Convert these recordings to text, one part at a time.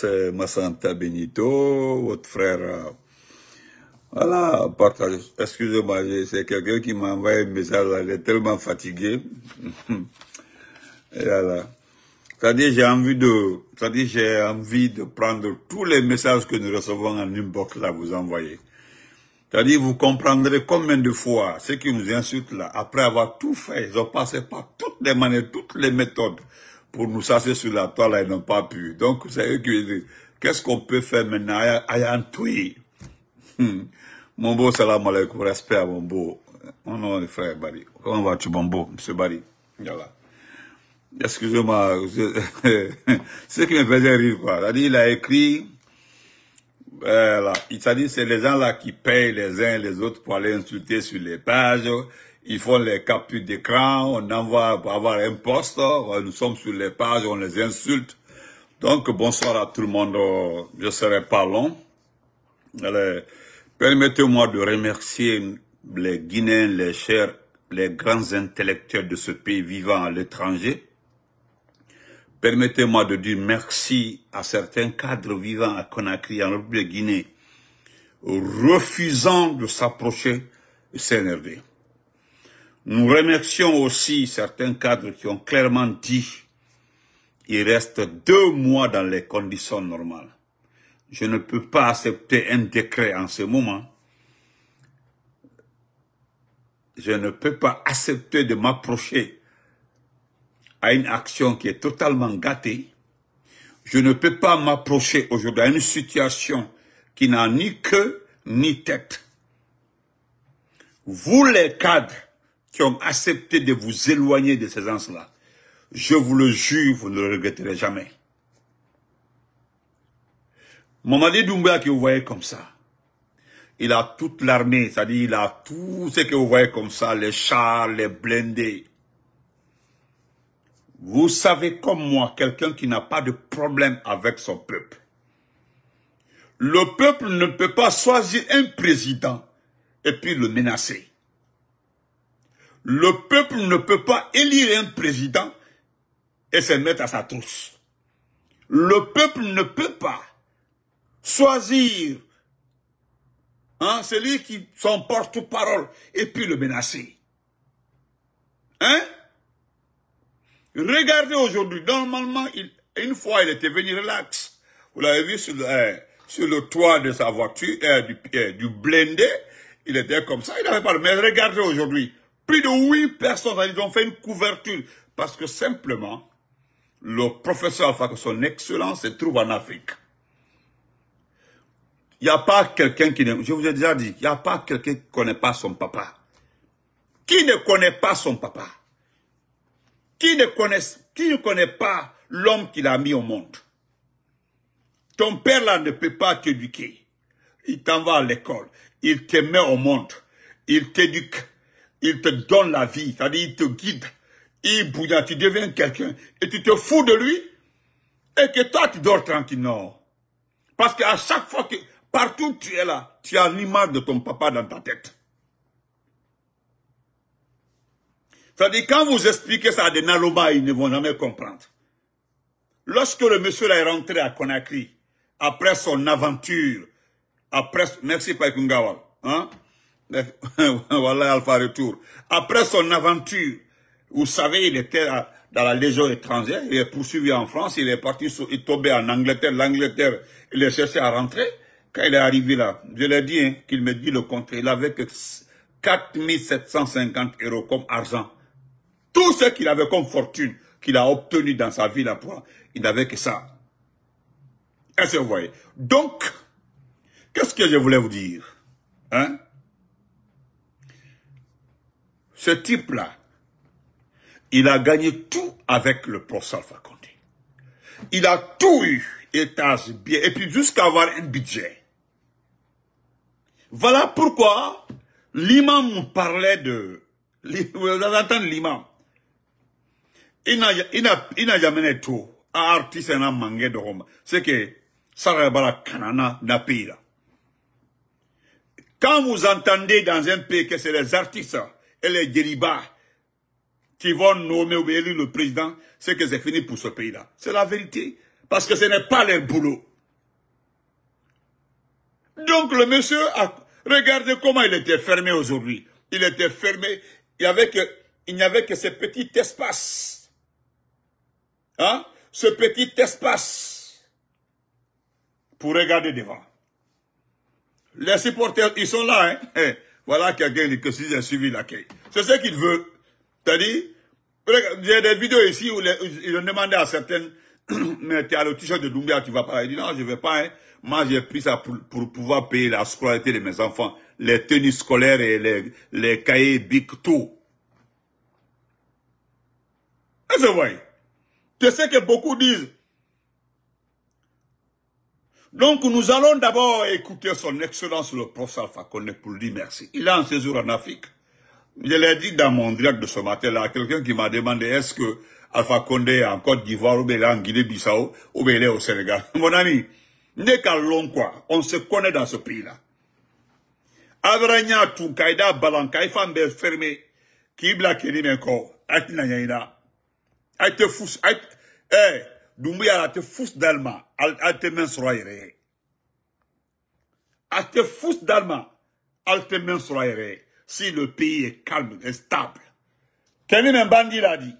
c'est Massanta Benito, votre frère. euh, Voilà, partage. Excusez-moi, c'est quelqu'un qui m'a envoyé un message, il est tellement fatigué. Et voilà. C'est-à-dire, j'ai envie de, c'est-à-dire, j'ai envie de prendre tous les messages que nous recevons en inbox, là, vous envoyer. C'est-à-dire, vous comprendrez combien de fois ceux qui nous insultent là, après avoir tout fait, ils ont passé par toutes les manières, toutes les méthodes pour nous chasser sur la toile, ils n'ont pas pu. Donc, c'est eux qui disent, qu'est-ce qu'on peut faire maintenant? Ayant tué. Hmm. Mon beau, salam alaikum, respect à mon beau. Mon nom est frère Barry. Comment vas-tu, mon beau, monsieur Barry? Voilà. Excusez-moi, je- ce qui me faisait rire, quoi. C'est-à-dire, il a écrit, voilà. Il s'est dit, c'est les gens là qui payent les uns les autres pour aller insulter sur les pages. Ils font les captures d'écran, on envoie pour avoir un poste, nous sommes sur les pages, on les insulte. Donc, bonsoir à tout le monde, je ne serai pas long. Permettez-moi de remercier les Guinéens, les chers, les grands intellectuels de ce pays vivant à l'étranger. Permettez-moi de dire merci à certains cadres vivant à Conakry, en République de Guinée, refusant de s'approcher du CNRD. Nous remercions aussi certains cadres qui ont clairement dit il reste deux mois dans les conditions normales. Je ne peux pas accepter un décret en ce moment. Je ne peux pas accepter de m'approcher à une action qui est totalement gâtée. Je ne peux pas m'approcher aujourd'hui à une situation qui n'a ni queue ni tête. Vous les cadres qui ont accepté de vous éloigner de ces gens-là, je vous le jure, vous ne le regretterez jamais. Mamadi Doumbia que vous voyez comme ça, il a toute l'armée, c'est-à-dire il a tout ce que vous voyez comme ça, les chars, les blindés. Vous savez comme moi, quelqu'un qui n'a pas de problème avec son peuple. Le peuple ne peut pas choisir un président et puis le menacer. Le peuple ne peut pas élire un président et se mettre à sa trousse. Le peuple ne peut pas choisir hein, celui qui son porte-parole et puis le menacer. Hein? Regardez aujourd'hui, normalement, une fois il était venu relax. Vous l'avez vu sur le, euh, le toit de sa voiture, euh, du, euh, du blindé, il était comme ça, il n'avait pas de... Mais regardez aujourd'hui, plus de huit personnes, ils ont fait une couverture, parce que simplement, le professeur Alpha, son excellence, se trouve en Afrique. Il n'y a pas quelqu'un qui ne... Je vous ai déjà dit, il n'y a pas quelqu'un qui ne connaît pas son papa. Qui ne connaît pas son papa? Qui ne connaît, qui ne connaît pas l'homme qu'il a mis au monde? Ton père là ne peut pas t'éduquer. Il t'envoie à l'école. Il te met au monde. Il t'éduque. Il te donne la vie. C'est-à-dire, il te guide. Il bouillonne. Tu deviens quelqu'un. Et tu te fous de lui. Et que toi, tu dors tranquille. Non. Parce qu'à chaque fois que, partout tu es là, tu as l'image de ton papa dans ta tête. C'est-à-dire, quand vous expliquez ça à des Naloba, ils ne vont jamais comprendre. Lorsque le monsieur est rentré à Conakry, après son aventure, après, merci Paikungawal, hein, voilà Alpha Retour, après son aventure, vous savez, il était dans la Légion étrangère, il est poursuivi en France, il est parti, il est tombé en Angleterre, l'Angleterre, il est cherché à rentrer. Quand il est arrivé là, je l'ai dit, hein, qu'il me dit le contraire, il avait que 4750 euros comme argent. Tout ce qu'il avait comme fortune qu'il a obtenu dans sa vie là, il n'avait que ça. Est-ce que Donc, qu'est-ce que je voulais vous dire hein? Ce type-là, il a gagné tout avec le professeur Alpha. Il a tout eu, étage bien, et puis jusqu'à avoir un budget. Voilà pourquoi l'imam parlait de... Vous entendez l'imam il n'a jamais été tout. Artiste n'a mangé de Rome. C'est que Sarabara Kanana n'a pas Quand vous entendez dans un pays que c'est les artistes et les déribats qui vont nommer ou élire le président, c'est que c'est fini pour ce pays-là. C'est la vérité. Parce que ce n'est pas leur boulot. Donc le monsieur a regardé comment il était fermé aujourd'hui. Il était fermé. Il n'y avait il n'y avait que ce petit espace. Hein? Ce petit espace pour regarder devant. Les supporters, ils sont là. Hein? Voilà quelqu'un qui si j'ai suivi l'accueil. C'est ce qu'il veut. C'est-à-dire, j'ai des vidéos ici où ils ont demandé à certaines, mais tu as le t-shirt de Doumbia, tu vas pas. Il dit non, je vais pas. Hein. Moi, j'ai pris ça pour, pouvoir payer la scolarité de mes enfants, les tenues scolaires et les, cahiers Big tout. Est-ce que Tu sais que beaucoup disent. Donc, nous allons d'abord écouter son excellence le professeur Alpha Condé pour lui dire merci. Il a un séjour en Afrique. Je l'ai dit dans mon direct de ce matin-là, quelqu'un qui m'a demandé est-ce que Alpha Condé est en Côte d'Ivoire ou bien en Guinée-Bissau ou bien il est au Sénégal? Mon ami, n'est qu'à quoi. On se connaît dans ce pays-là. Abranya tout, kaida balanka, il fermé. Aite, eh, Doumbouya, te fous d'Allemand, alte mens royere. Aite fous d'Allemand, alte mens royere si le pays est calme et stable. Kenny Mbandi l'a dit.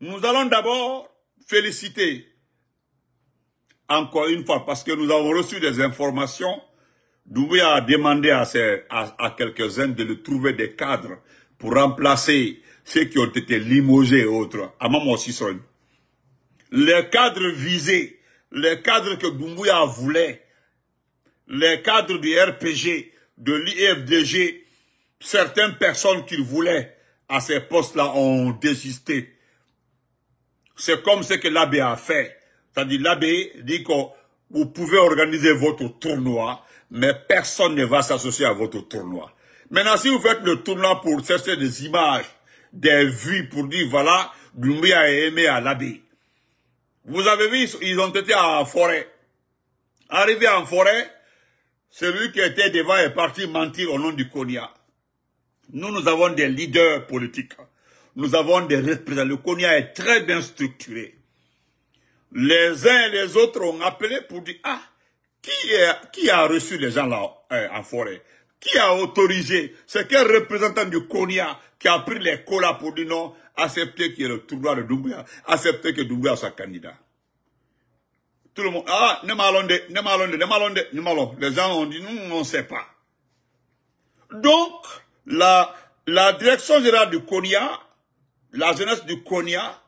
Nous allons d'abord féliciter, encore une fois, parce que nous avons reçu des informations, Doumbouya a demandé à, à, quelques-uns de trouver des cadres pour remplacer ceux qui ont été limogés et autres, à Maman Les cadres visés, les cadres que Doumbouya voulait, les cadres du RPG, de l'IFDG, certaines personnes qu'il voulait à ces postes-là ont désisté. C'est comme ce que l'abbé a fait. C'est-à-dire l'abbé dit que vous pouvez organiser votre tournoi, mais personne ne va s'associer à votre tournoi. Maintenant, si vous faites le tournoi pour chercher des images, des vues, pour dire, voilà, Doumbia est aimé à l'abbé. Vous avez vu, ils ont été en forêt. Arrivé en forêt, celui qui était devant est parti mentir au nom du Konya. Nous, nous avons des leaders politiques. Nous avons des représentants. Le Konya est très bien structuré. Les uns et les autres ont appelé pour dire, ah, qui a reçu les gens là euh, en forêt? Qui a autorisé? C'est quel représentant du Konya qui a pris les colas pour dire non, accepter qu'il y ait le tournoi de Doumbouya, accepter que Doumbouya soit candidat tout le monde, ah, ne m'allons de, ne m'allons de, ne m'allons de, ne m'allons. Les gens ont dit, nous, on ne sait pas. Donc, la, la direction générale du Konya, la jeunesse du Konya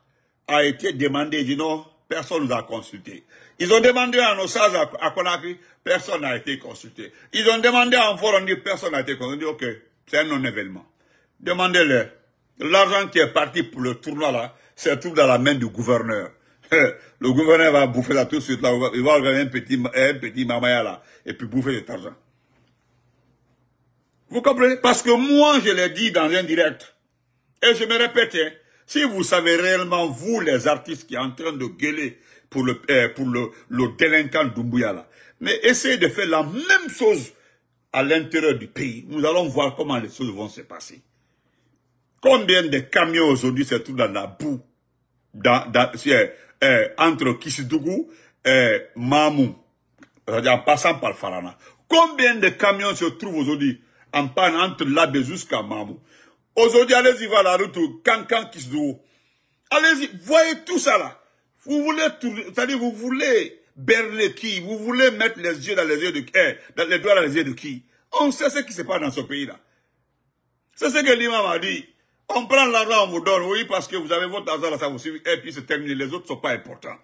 a été demandée, dit non, personne ne nous a consulté. Ils ont demandé à nos sages à, Conakry, personne n'a été consulté. Ils ont demandé à Enfor, on dit personne n'a été consulté. On dit, ok, c'est un non-événement. Demandez-leur. L'argent qui est parti pour le tournoi là, se trouve dans la main du gouverneur. le gouverneur va bouffer ça tout de suite, là, il va organiser un petit, un petit mamaya là, et puis bouffer cet argent. Vous comprenez? Parce que moi, je l'ai dit dans un direct, et je me répète, hein, si vous savez réellement, vous, les artistes qui sont en train de gueuler pour le, euh, pour le, le délinquant Doumbouya là, mais essayez de faire la même chose à l'intérieur du pays. Nous allons voir comment les choses vont se passer. Combien de camions aujourd'hui se trouvent dans la boue, dans, eh, entre Kisidougou et Mamou, en passant par Farana. Combien de camions se trouvent aujourd'hui en panne entre l'Abbé jusqu'à Mamou? Aujourd'hui, allez-y voir la route Kankan Kisidougou. Allez-y, voyez tout ça là. Vous voulez c'est-à-dire vous voulez berner qui? Vous voulez mettre les yeux dans les yeux de qui eh, dans les doigts dans les yeux de qui? On sait ce qui se passe dans ce pays-là. C'est ce que l'imam a dit. On prend l'argent, on vous donne, oui, parce que vous avez votre argent là, ça vous suffit, et puis c'est terminé. Les autres ne sont pas importants.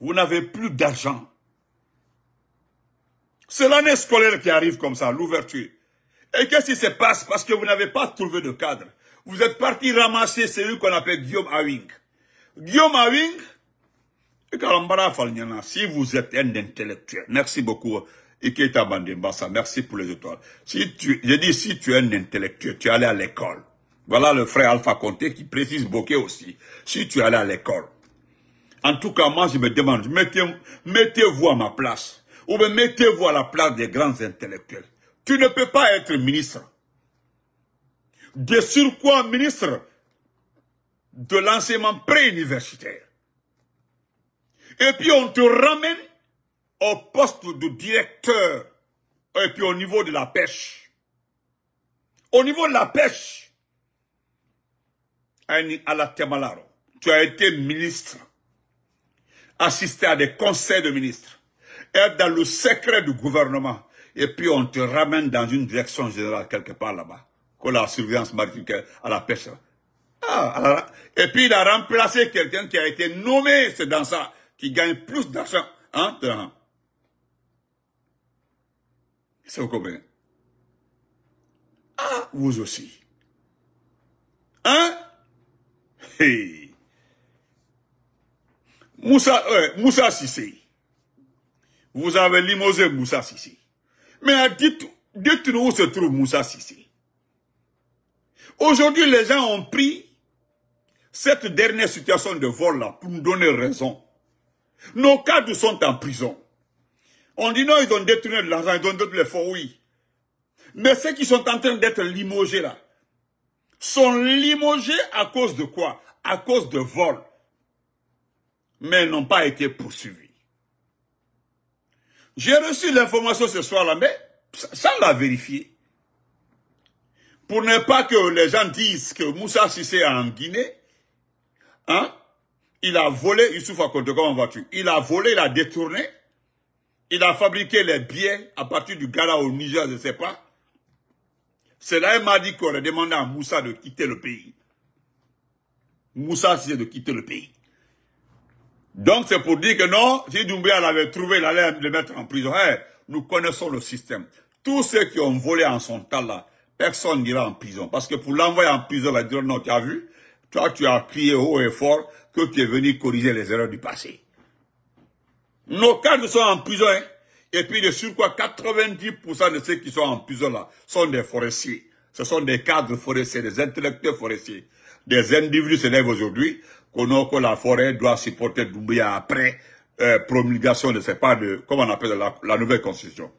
Vous n'avez plus d'argent. C'est l'année scolaire qui arrive comme ça, l'ouverture. Et qu'est-ce qui se passe? Parce que vous n'avez pas trouvé de cadre. Vous êtes parti ramasser celui qu'on appelle Guillaume Awing. Guillaume Awing, si vous êtes un intellectuel, merci beaucoup. Iketa Bandembassa, merci pour les étoiles. Si tu, je dis, si tu es un intellectuel, tu es allé à l'école. Voilà le frère Alpha Conté qui précise Bokeh aussi. Si tu es allé à l'école. En tout cas, moi, je me demande, mettez-vous à ma place. Ou mettez-vous à la place des grands intellectuels. Tu ne peux pas être ministre. De surcroît ministre de l'enseignement préuniversitaire. Et puis on te ramène au poste de directeur et puis au niveau de la pêche. Au niveau de la pêche, à la Temalaro, tu as été ministre, assisté à des conseils de ministres, être dans le secret du gouvernement, et puis on te ramène dans une direction générale quelque part là-bas, comme la surveillance maritime à la pêche. Ah, et puis il a remplacé quelqu'un qui a été nommé, c'est dans ça, qui gagne plus d'argent. Hein, vous comprenez Ah, vous aussi. Hein Hey. Moussa, Moussa Sissé. Vous avez limosé Moussa Sissé. Mais dites, dites-nous où se trouve Moussa Sissé. Aujourd'hui, les gens ont pris cette dernière situation de vol-là pour nous donner raison. Nos cadres sont en prison. On dit non, ils ont détourné de l'argent, ils ont donné les fonds, oui. Mais ceux qui sont en train d'être limogés là, sont limogés à cause de quoi? À cause de vol. Mais n'ont pas été poursuivis. J'ai reçu l'information ce soir-là, mais sans la vérifier. Pour ne pas que les gens disent que Moussa Sissé en Guinée, hein, il a volé, Youssouf Akonte, comment vas-tu Il a volé, il a détourné, il a fabriqué les billets à partir du Ghana au Niger, je ne sais pas. C'est là, il m'a dit qu'on a demandé à Moussa de quitter le pays. Moussa, c'est de quitter le pays. Donc, c'est pour dire que non, si Doumbia l'avait trouvé, il allait le mettre en prison. Eh, nous connaissons le système. Tous ceux qui ont volé en son temps là, personne n'ira en prison. Parce que pour l'envoyer en prison, il va dire, non, tu as vu, toi, tu as crié haut et fort que tu es venu corriger les erreurs du passé. Nos cadres sont en prison, hein. Et puis, de surcroît, 90% de ceux qui sont en prison là sont des forestiers. Ce sont des cadres forestiers, des intellectuels forestiers. Des individus se lèvent aujourd'hui que la forêt doit supporter Doumbia après euh, promulgation de, sais pas, de, comment on appelle la, nouvelle constitution.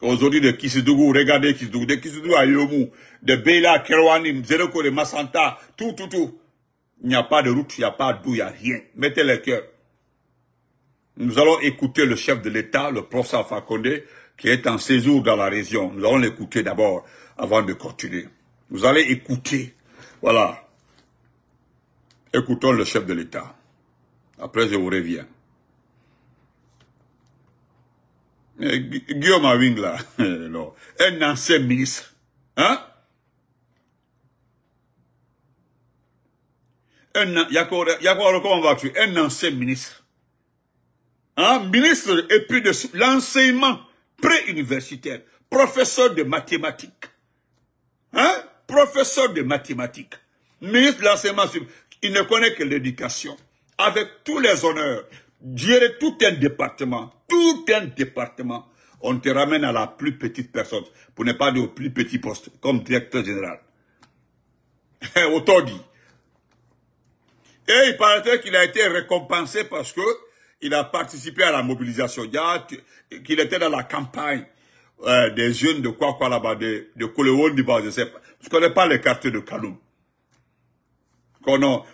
Aujourd'hui, de Kisidougou, regardez Kisidougou, de Kisidougou à Yomu, de Bela, Kerwani, Zeroko, de Massanta, tout, tout, tout. Il n'y a pas de route, il n'y a pas d'eau, il n'y a rien. Mettez le cœur. Nous allons écouter le chef de l'État, le professeur Fakonde, qui est en séjour dans la région. Nous allons l'écouter d'abord, avant de continuer. Vous allez écouter, voilà. Écoutons le chef de l'État. Après, je vous reviens. Guillaume Aving, là, un ancien ministre, hein? Un, comment vas-tu? Un ancien ministre hein, ministre et puis de l'enseignement pré-universitaire, professeur de mathématiques, hein, professeur de mathématiques, ministre de l'enseignement il ne connaît que l'éducation, avec tous les honneurs, gérer tout un département, tout un département, on te ramène à la plus petite personne, pour ne pas dire au plus petit poste, comme directeur général. Autant dit. Et il paraît qu'il a été récompensé parce que il a participé à la mobilisation. Qu'il était dans la campagne euh, des jeunes de quoi quoi là-bas, de, de je sais pas. Je connais pas les quartiers de Kaloum.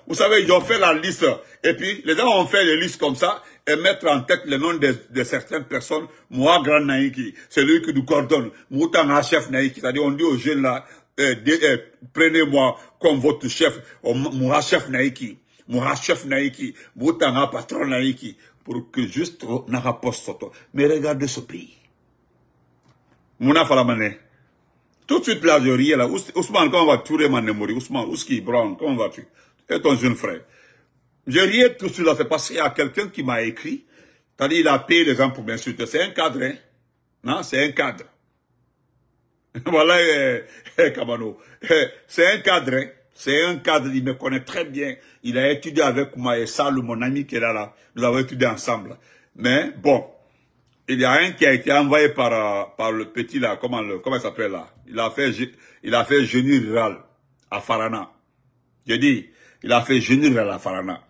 Vous savez, ils ont fait la liste. Et puis, les gens ont fait les listes comme ça et mettre en tête le nom de, certaines personnes. Moi, Grand Naïki, c'est lui qui nous coordonne. Moutanga chef Naïki. C'est-à-dire, on dit aux jeunes là, euh, euh, prenez-moi comme votre chef. Moi, chef Naïki. Moi, chef Naïki. Moutanga patron Naïki pour que juste n'a poste Mais regardez ce pays. Mouna Falamane. Tout de suite là, je riais là. Ousmane, comment va tu Manemori Ousmane, Ouski, Brown, comment vas-tu Et ton jeune frère. Je riais tout de suite là, c'est parce qu'il y a quelqu'un qui m'a écrit. C'est-à-dire, il a payé les gens pour m'insulter. C'est un cadre, hein. Non, c'est un cadre. voilà, eh, eh, Kamano. Eh, c'est un cadre, hein. C'est un cadre, il me connaît très bien. Il a étudié avec moi et Salou, mon ami qui est là, là. Nous avons étudié ensemble. Mais bon, il y a un qui a été envoyé par, euh, par le petit là, comment, comment il s'appelle là? Il a fait, il a fait génie rural à Farana. J'ai dit, il a fait génie rural à Farana.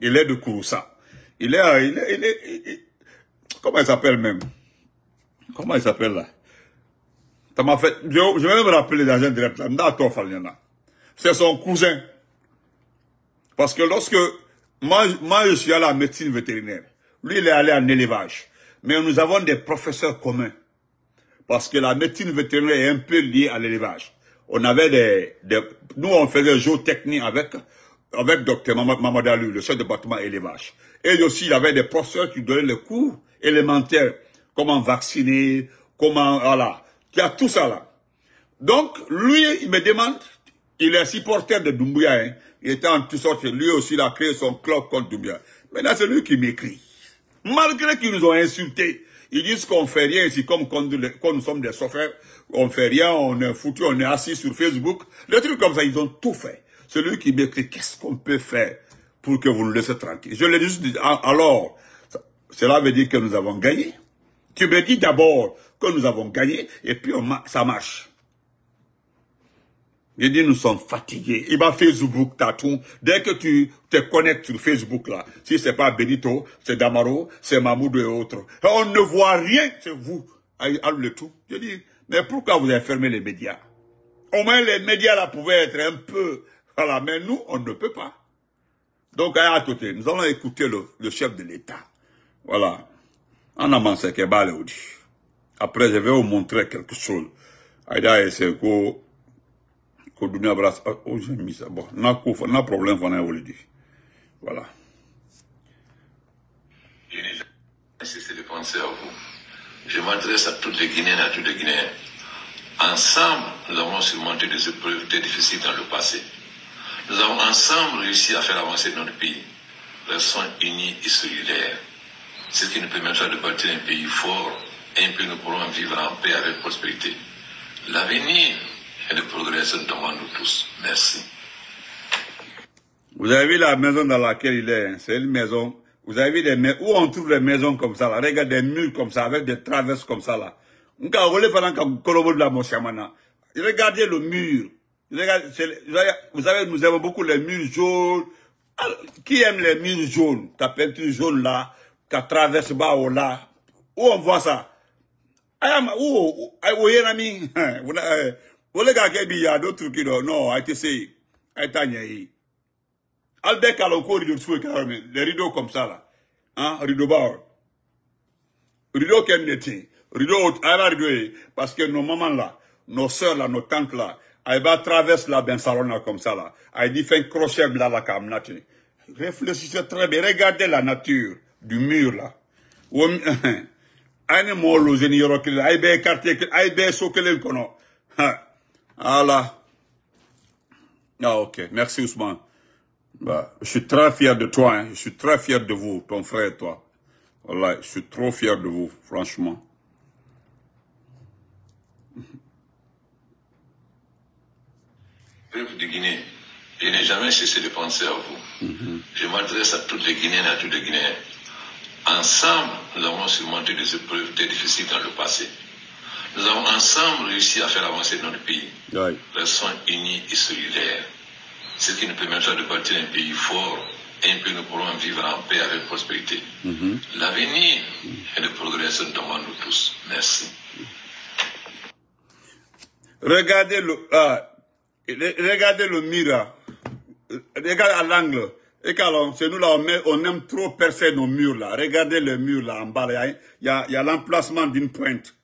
Il est de Kouroussa. Il est, euh, il est, il est, comment il s'appelle même? Comment il s'appelle là? Ça fait, je, je vais même rappeler l'agent direct là, c'est son cousin. Parce que lorsque, moi, moi je suis allé la médecine vétérinaire. Lui, il est allé en élevage. Mais nous avons des professeurs communs. Parce que la médecine vétérinaire est un peu liée à l'élevage. On avait des, des, Nous, on faisait géotechnie avec, avec Dr Mamadou, le chef de département élevage. Et aussi, il y avait des professeurs qui donnaient les cours élémentaires. Comment vacciner, comment... Voilà. Il y a tout ça là. Donc, lui, il me demande, il est supporter de Doumbouya. Hein. Il était en toute sorte, lui aussi, il a créé son club contre Doumbouya. Maintenant, c'est lui qui m'écrit. Malgré qu'ils nous ont insultés, ils disent qu'on fait rien ici, comme quand, nous sommes des softwares, on fait rien, on est foutu, on est assis sur Facebook. Des trucs comme ça, ils ont tout fait. Celui qui m'écrit, qu'est-ce qu'on peut faire pour que vous nous laissez tranquille Je lui dis, ah, alors, cela veut dire que nous avons gagné. Tu me dis d'abord que nous avons gagné, et puis ça marche. Il dit, nous sommes fatigués. Il va Facebook, tout. Dès que tu te connectes sur Facebook, là, si c'est pas Benito, c'est Damaro, c'est Mahmoud et autres, on ne voit rien, c'est vous. le tout. Je dis, mais pourquoi vous avez fermé les médias? Au moins, les médias, là, pouvaient être un peu... Voilà, mais nous, on ne peut pas. Donc, à côté, nous allons écouter le, chef de l'État. Voilà. En avance, Après, je vais vous montrer quelque chose. Aïda, c'est ko dunia bara o je mis ça. Problème voilà. Je m'adresse à toutes les Guinéens à tous les Guinéens. Ensemble nous avons surmonté des épreuves très difficiles dans le passé. Nous avons ensemble réussi à faire avancer notre pays. Restons unis et solidaires ce qui nous permettra de bâtir un pays fort et un nous pourrons vivre en paix avec prospérité. L'avenir et le progrès se demande tous. Merci. Vous avez vu la maison dans laquelle il est, hein? c'est une maison. Vous avez vu des maisons, où on trouve des maisons comme ça, là. Regarde des murs comme ça, avec des traverses comme ça, là. Regardez le mur. vous savez, nous aimons beaucoup les murs jaunes. Qui aime les murs jaunes? Ta peinture jaune là, ta traverse bas ou là. Où on voit ça? Où Où wole ga ke bi ya do truki do no a te se a ta nyai albe kalon ko rideau sou ka me les rideaux comme ça là hein rideau bas rideau ken neti rideau a va rideau parce que nos mamans là nos sœurs là nos tantes là elle va traverser la ben salon là comme ça là dit fait un crochet là la cam nati réfléchissez très bien regardez la nature du mur là ani mo lo zeni yoro kile ay be quartier ay be so kele kono ha voilà. Ah, ok. Merci, Ousmane. Bah, je suis très fier de toi. Hein. Je suis très fier de vous, ton frère et toi. Voilà, je suis trop fier de vous, franchement. Peuple de Guinée, je n'ai jamais cessé de penser à vous. Mhm. Je m'adresse à toutes les Guinéennes et à tous les Guinéens. Ensemble, nous avons surmonté des épreuves très difficiles dans le passé. Nous avons ensemble réussi à faire avancer notre pays. Oui. Restons unis et solidaires. Ce qui nous permettra de bâtir un pays fort et un pays où nous pourrons vivre en paix avec prospérité. Mm-hmm. L'avenir et le progrès se demandent nous tous. Merci. Regardez le, ah, regardez le mur Regardez à l'angle. Et quand c'est nous là, on, aime trop percer nos murs là. Regardez le mur là en bas. Il y a l'emplacement d'une pointe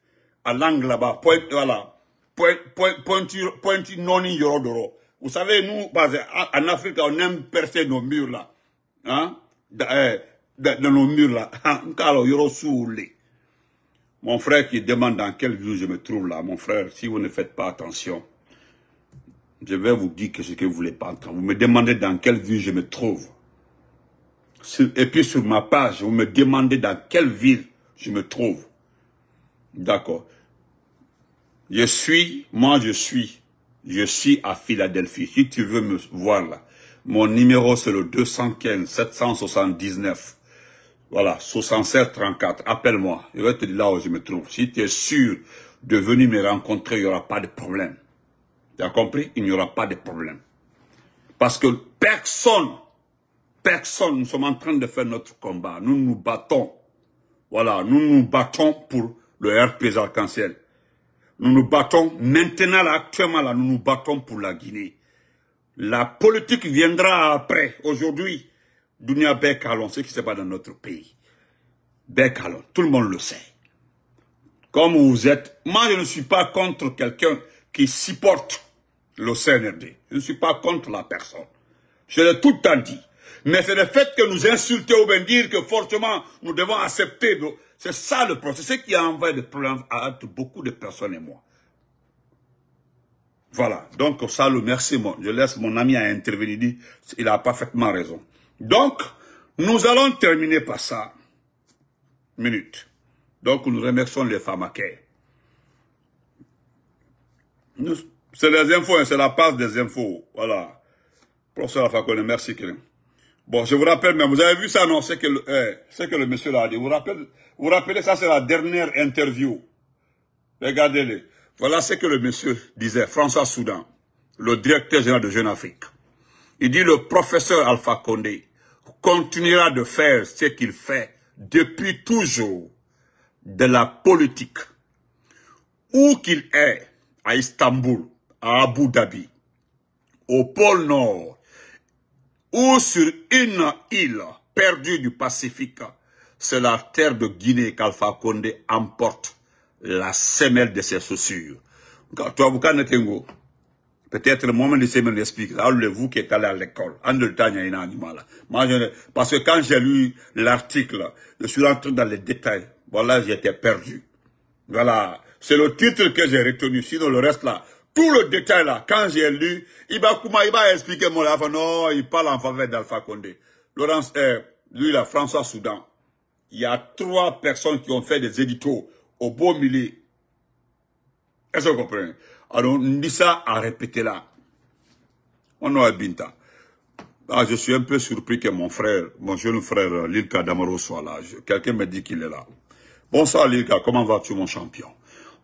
à l'angle là-bas, point, voilà, point, point, pointure, pointure non yorodoro. Vous savez, nous, en Afrique, on aime percer nos murs là. Hein? Eh, dans nos murs là. Mon frère qui demande dans quelle ville je me trouve là, mon frère, si vous ne faites pas attention, je vais vous dire que ce que vous voulez pas entendre. Vous me demandez dans quelle ville je me trouve. Et puis sur ma page, vous me demandez dans quelle ville je me trouve. D'accord. Je suis, moi je suis, je suis à Philadelphie. Si tu veux me voir là, mon numéro c'est le 215 779. Voilà, 76 34. Appelle-moi. Je vais te dire là où je me trouve. Si tu es sûr de venir me rencontrer, il n'y aura pas de problème. Tu as compris? Il n'y aura pas de problème. Parce que personne, personne, nous sommes en train de faire notre combat. Nous nous battons. Voilà, nous nous battons pour le RP arc-en-ciel. Nous nous battons, maintenant, actuellement, là, nous nous battons pour la Guinée. La politique viendra après. Aujourd'hui, Dunia Bek, allons, ce qui se passe dans notre pays. Bekalo. Tout le monde le sait. Comme vous êtes, moi je ne suis pas contre quelqu'un qui supporte le CNRD. Je ne suis pas contre la personne. Je l'ai tout le temps dit. Mais c'est le fait que nous insulter ou bien dire que forcément nous devons accepter. C'est ça le procès. C'est ce qui a envoyé des problèmes entre beaucoup de personnes et moi. Voilà. Donc, ça, le merci. Je laisse mon ami à intervenir. Il, a parfaitement raison. Donc, nous allons terminer par ça. Minute. Donc, nous remercions les femmes C'est les infos, hein, c'est la passe des infos. Voilà. Professeur Fakone, merci. Bon, je vous rappelle, mais vous avez vu ça, non C'est que, le, eh, que le monsieur l'a dit. Vous rappelez, vous rappelez, ça c'est la dernière interview. Regardez-le. Voilà ce que le monsieur disait, François Soudan, le directeur général de Jeune Afrique. Il dit le professeur Alpha Condé continuera de faire ce qu'il fait depuis toujours de la politique. Où qu'il est, à Istanbul, à Abu Dhabi, au pôle Nord, ou sur une île perdue du Pacifique, c'est la terre de Guinée qu'Alpha Condé emporte la semelle de ses chaussures. Peut-être le moment de semaine explique. vous qui êtes allé à l'école? Parce que quand j'ai lu l'article, je suis rentré dans les détails. Voilà, j'étais perdu. Voilà. C'est le titre que j'ai retenu. Sinon, le reste là, tout le détail là, quand j'ai lu, il va, il va expliquer mon enfant. Non, il parle en faveur d'Alpha Condé. Laurence, eh, lui là, François Soudan. Il y a trois personnes qui ont fait des éditos au beau milieu. Est-ce que vous comprenez? Alors, ça à répéter là. On a Binta. Ah, je suis un peu surpris que mon frère, mon jeune frère Lilka Damaro soit là. Quelqu'un me dit qu'il est là. Bonsoir Lilka, comment vas-tu mon champion?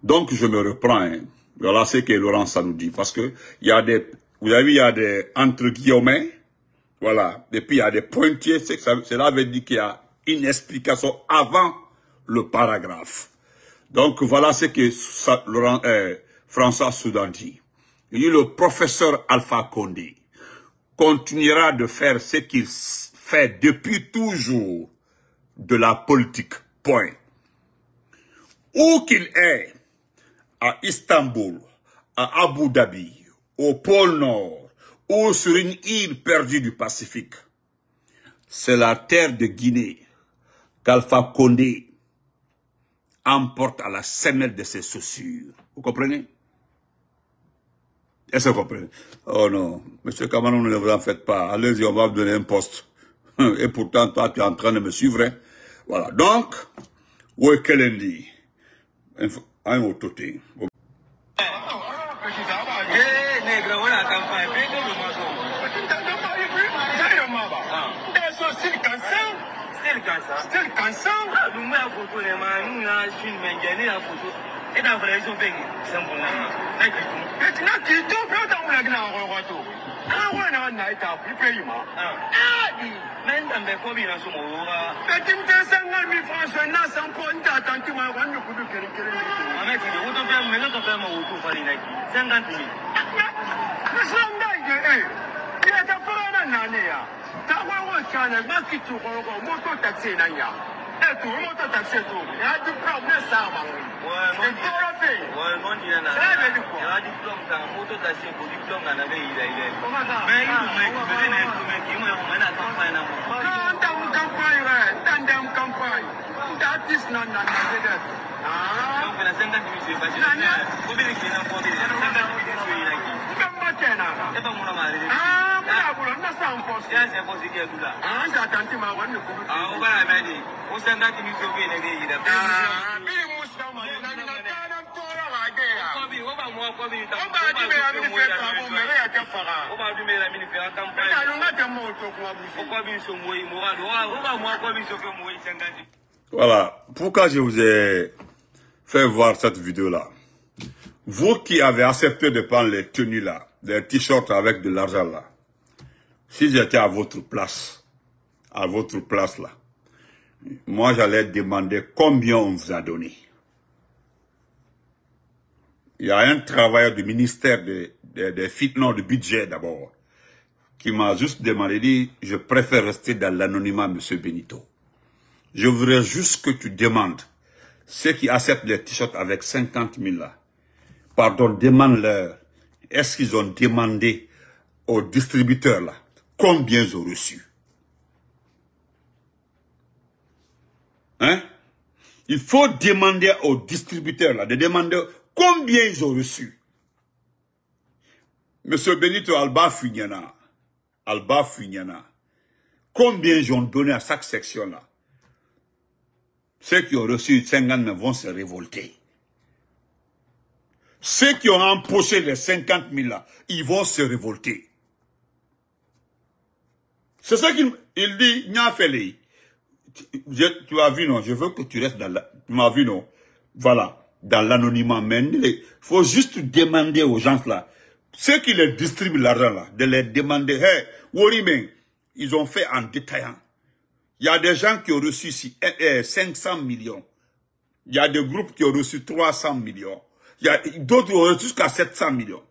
Donc je me reprends. Hein. Voilà ce que Laurent ça nous dit. Parce que il y a des, vous avez vu, il y a des entre guillemets, voilà. Et puis il y a des pointiers. Cela veut dire qu'il y a une explication avant le paragraphe. Donc voilà ce que Laurent, euh, François Soudan dit. Il dit le professeur Alpha Condé continuera de faire ce qu'il fait depuis toujours de la politique. Point. Où qu'il est, à Istanbul, à Abu Dhabi, au pôle Nord, ou sur une île perdue du Pacifique, c'est la terre de Guinée qu'Alpha Condé emporte à la semelle de ses chaussures. Vous comprenez? Est-ce que vous comprenez? Oh non, monsieur Cameron, ne vous en faites pas. Allez-y, on va vous donner un poste. Et pourtant, toi, tu es en train de me suivre. Hein? Voilà. Donc, où Kelendi Un autoté. Still concerned? Lumwe ya photo ne ma nu na shin menje ne ya photo. E da fara iso begi sample na. Na ki tu. Et na ki tu pe ta mu na gina ko ko to. Ah wa na na ita pi pe yi ma. Ah di. Men dan be ko bi na so mo wa. Pe tim te san na mi France na san po nda tan ti ma wa nu ku du kere kere. Ama ki wo to fe me na to fe ma wo to fa ni na ki. San gan ti. Na san da ye eh. Ki ta fara na na ne ya? tawawo kyana maki tukɔrɔkɔ moto taxi na nya etu moto taxi tu ya di prom ne sa ma wo ntoro setu umuntu otasetu yadi prom ne sama ntoroti sebe dikwo yadi prom kanga moto otasetu di prom kana be ila ila mais il me que ne comme qui moi on mena campagne na moi. Quand on campagne ouais tandem campagne. That is non non non that ah. Donc la senga tu sais pas c'est ko bien qui na ko bien senga tu sais ila qui? Comme moi tena et pas mon mari ah. Bolo na ya tanti ma o o ti mi ne bi musa ma na na de ya o ba o ba di ka ya o ba di to o so do o ba so ti Voilà, pourquoi je vous ai fait voir cette vidéo-là? Vous qui avez accepté de prendre les tenues là, des t-shirts avec de l'argent là, si j'étais à votre place, à votre place là, moi j'allais demander combien on vous a donné. Il y a un travailleur du ministère des de, de, de budget d'abord, qui m'a juste demandé, dit, je préfère rester dans l'anonymat, monsieur Benito. Je voudrais juste que tu demandes ceux qui acceptent les t-shirts avec 50 000 là. Pardon, demande-leur. Est-ce qu'ils ont demandé aux distributeurs là combien ils ont reçu Hein? Il faut demander aux distributeurs là de demander combien ils ont reçu. Monsieur Benito Alba Funyana, Alba Funyana, combien ils ont donné à chaque section là? Ceux qui ont reçu 50 000 vont se révolter. Ceux qui ont empoché les 50 000 là, ils vont se révolter. C'est ça qu'il il dit, Nyafeli. Tu, tu as vu, non, je veux que tu restes dans tu m'as vu, non, voilà, dans l'anonymat, mais il faut juste demander aux gens là, ceux qui les distribuent l'argent là, de les demander, hey, Worimen, ils ont fait en détaillant. Il y a des gens qui ont reçu ici, 500 millions. Il y a des groupes qui ont reçu 300 millions. Il y a d'autres qui ont reçu jusqu'à 700 millions.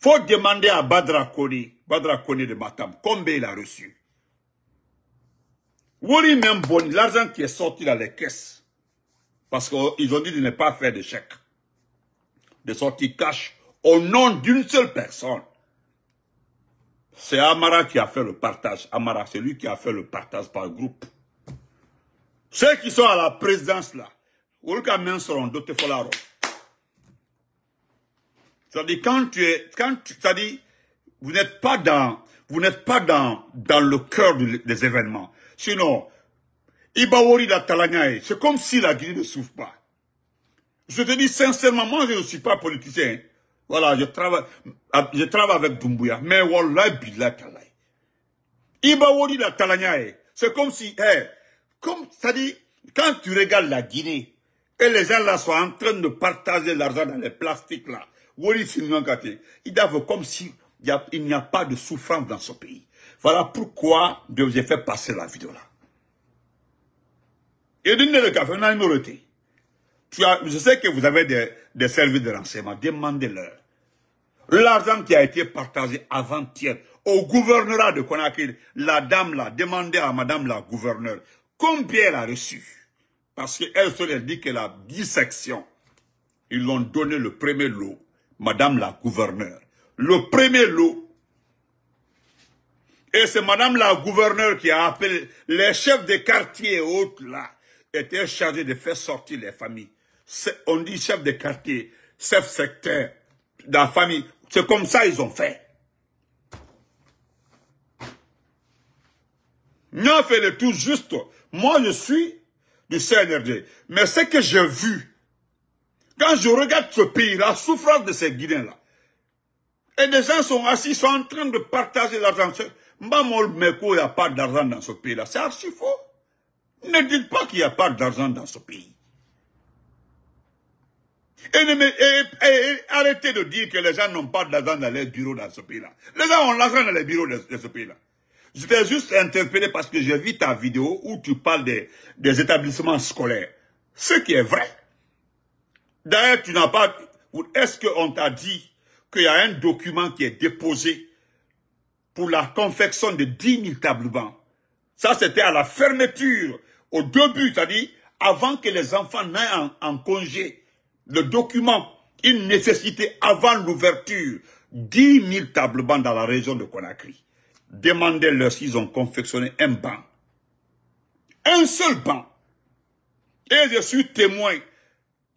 Faut demander à Badra Kone, Badra Kone de Matam, combien il a reçu. Wori même bon, l'argent qui est sorti dans les caisses. Parce qu'ils ont dit de ne pas faire de chèques. De sorties cash au nom d'une seule personne. C'est Amara qui a fait le partage. Amara, c'est lui qui a fait le partage par groupe. Ceux qui sont à la présidence là, même seront dotés C'est-à-dire, quand tu es, quand tu, c'est-à-dire, vous n'êtes pas dans, vous n'êtes pas dans, dans le cœur des événements. Sinon, Ibawori la Talagnae, c'est comme si la Guinée ne souffre pas. Je te dis sincèrement, moi je ne suis pas politicien. Voilà, je travaille, je travaille avec Dumbuya. Mais Wallah Billah Talay. La Talagnae, c'est comme si, hey, comme, ça quand tu regardes la Guinée, et les gens là sont en train de partager l'argent dans les plastiques là, ils doivent comme si il n'y a, pas de souffrance dans ce pays. Voilà pourquoi je vous ai fait passer la vidéo là. Et d'une le café, on a une as, je sais que vous avez des, des services de renseignement, demandez-leur. L'argent qui a été partagé avant-hier au gouvernorat de Conakry, la dame là, demandez à madame la gouverneure combien elle a reçu? Parce qu'elle se dit qu'elle a 10 sections. Ils l'ont donné le premier lot, madame la gouverneure. Le premier lot. Et c'est madame la gouverneure qui a appelé les chefs de quartier et autres là, étaient chargés de faire sortir les familles on dit chef de quartier, chef secteur, la famille. C'est comme ça ils ont fait. Avons fait le tout juste. Moi, je suis du CNRD. Mais ce que j'ai vu, quand je regarde ce pays, la souffrance de ces Guinéens-là, et des gens sont assis, sont en train de partager l'argent. Mbamol Meko, il n'y a pas d'argent dans ce pays-là. C'est archi faux. Ne dites pas qu'il n'y a pas d'argent dans ce pays. Et, arrêtez de dire que les gens n'ont pas d'argent dans les bureaux dans ce pays-là. Les gens ont l'argent dans les bureaux de, ce pays-là. Je vais juste interpeller parce que j'ai vu ta vidéo où tu parles des établissements scolaires. Ce qui est vrai. D'ailleurs, tu n'as pas... Est-ce qu'on t'a dit qu'il y a un document qui est déposé pour la confection de 10 000 tables bancs? Ça, c'était à la fermeture, au début, c'est-à-dire avant que les enfants n'aient en congé le document, une nécessité avant l'ouverture, 10 000 tables bancs dans la région de Conakry. Demandez-leur s'ils ont confectionné un banc. Un seul banc. Et je suis témoin.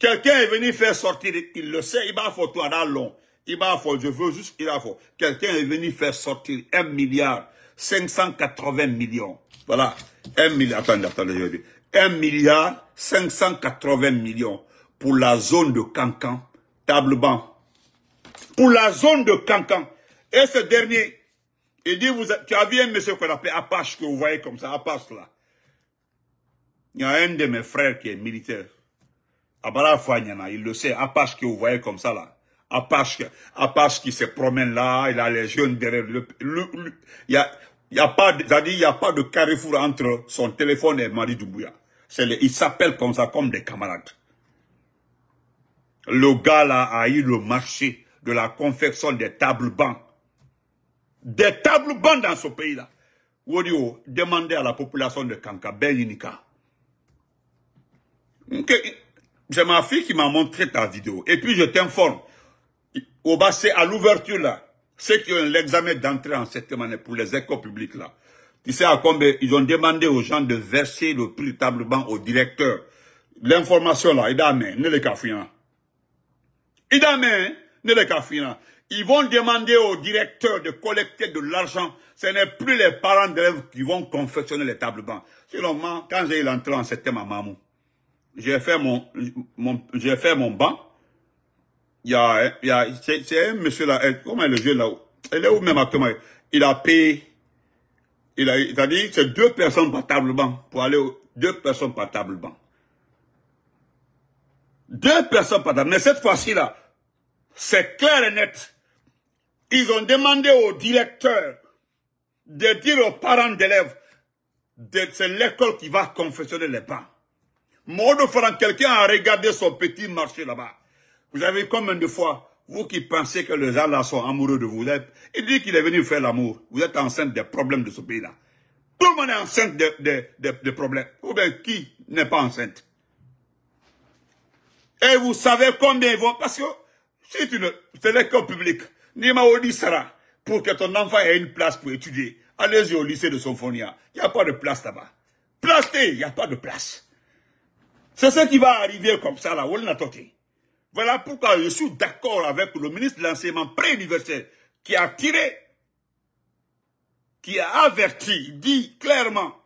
Quelqu'un est venu faire sortir, il le sait, il va faire toi long. Il va faire, je veux juste, il va faire. Quelqu'un est venu faire sortir un milliard, 580 millions. Voilà. Un milliard, attendez, attendez, je dis. Un milliard, 580 millions pour la zone de Cancan, table banc. Pour la zone de Cancan. Et ce dernier, il dit, vous, tu as vu un monsieur qu'on appelle Apache, que vous voyez comme ça, Apache là. Il y a un de mes frères qui est militaire. Abara Fanyana, il le sait, Apache que vous voyez comme ça là. Apache, qui se promène là, il a les jeunes derrière le, il y a, il y a pas, il y a pas de carrefour entre son téléphone et Marie Doumbouya. il s'appelle comme ça, comme des camarades. Le gars là a eu le marché de la confection des tables bancs. Des tables bancs dans ce pays-là. Wodio, demandez à la population de Kanka, Beyinika. C'est ma fille qui m'a montré ta vidéo. Et puis je t'informe, au bas, c'est à l'ouverture là, ceux qui ont l'examen d'entrée en cette année pour les écoles publiques là, tu sais à combien? Ils ont demandé aux gens de verser le prix tablement au directeur. L'information là, a ne le cafouillant. Il a ne le cafouillant. Ils vont demander au directeur de collecter de l'argent. Ce n'est plus les parents d'élèves qui vont confectionner les tables bancs. Sinon, quand j'ai l'entrée en septembre à Mamou, j'ai fait mon, mon j'ai fait mon banc. Il y a, il y a, c'est un monsieur là, comment est le jeune là? Il est où même actuellement? Il a payé, il a, dit, c'est deux personnes par table banc pour aller au, deux personnes par table banc. Deux personnes par table. Mais cette fois-ci là, c'est clair et net. Ils ont demandé au directeur de dire aux parents d'élèves, c'est l'école qui va confectionner les bancs. Modo Faran, quelqu'un a regardé son petit marché là-bas. Vous avez combien de fois, vous qui pensez que les gens là sont amoureux de vous, il dit qu'il est venu faire l'amour. Vous êtes enceinte des problèmes de ce pays-là. Tout le monde est enceinte de, de, de, de problèmes. Ou bien qui n'est pas enceinte? Et vous savez combien ils vont, parce que c'est une, c'est l'école publique. Nima Odi Sara, pour que ton enfant ait une place pour étudier, allez-y au lycée de Sonfonia. Il n'y a pas de place là-bas. Place il n'y a pas de place. C'est ce qui va arriver comme ça là, Voilà pourquoi je suis d'accord avec le ministre de l'enseignement pré-universitaire qui a tiré, qui a averti, dit clairement,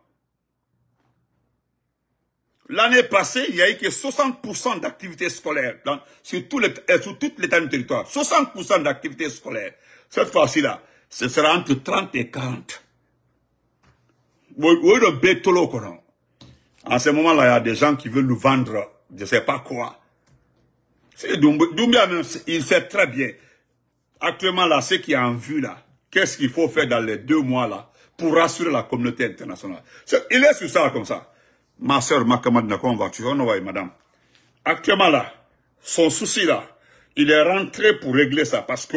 L'année passée, il y a eu que 60% d'activités scolaires sur, tout le, euh, sur toute l'état du territoire. 60% d'activités scolaires. Cette fois-ci-là, ce sera entre 30 et 40. En ce moment-là, il y a des gens qui veulent nous vendre, je ne sais pas quoi. Doumbia, il sait très bien. Actuellement, là, ce qui est en vue, là, qu'est-ce qu'il faut faire dans les deux mois, là, pour rassurer la communauté internationale. il est sur ça, comme ça. Ma soeur, ma camarade, on va, tu vois, madame. Actuellement, là, son souci, là, il est rentré pour régler ça, parce que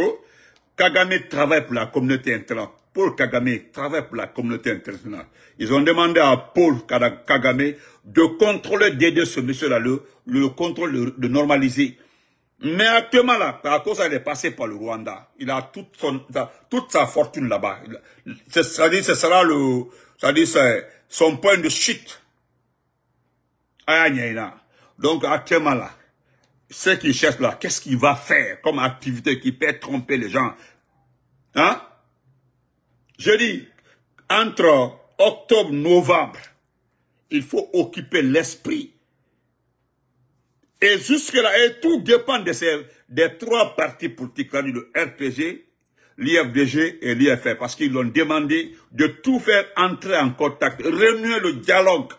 Kagame travaille pour la communauté internationale. Paul Kagame travaille pour la communauté internationale. Ils ont demandé à Paul Kagame de contrôler, d'aider ce monsieur-là, le, le contrôle, de, normaliser. Mais actuellement, là, à cause il est passé par le Rwanda, il a toute, son, toute sa fortune là-bas. C'est-à-dire, ce sera le, c'est-à-dire, son point de chute. Donc, actuellement, là, ce qu'il cherche là, qu'est-ce qu'il va faire comme activité qui peut tromper les gens? Hein? Je dis, entre octobre, novembre, il faut occuper l'esprit. Et jusque-là, et tout dépend de des trois partis politiques, le RPG, l'IFDG et l'IFR, parce qu'ils ont demandé de tout faire entrer en contact, renouer le dialogue